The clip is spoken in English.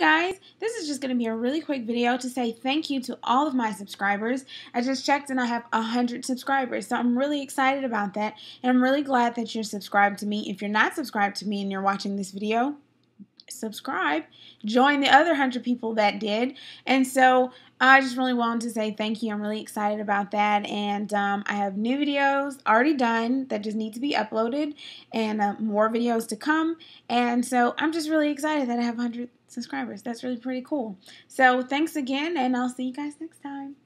guys, this is just going to be a really quick video to say thank you to all of my subscribers. I just checked and I have 100 subscribers, so I'm really excited about that, and I'm really glad that you're subscribed to me. If you're not subscribed to me and you're watching this video, subscribe, join the other 100 people that did. And so I just really wanted to say thank you. I'm really excited about that. And um, I have new videos already done that just need to be uploaded and uh, more videos to come. And so I'm just really excited that I have 100 subscribers. That's really pretty cool. So thanks again, and I'll see you guys next time.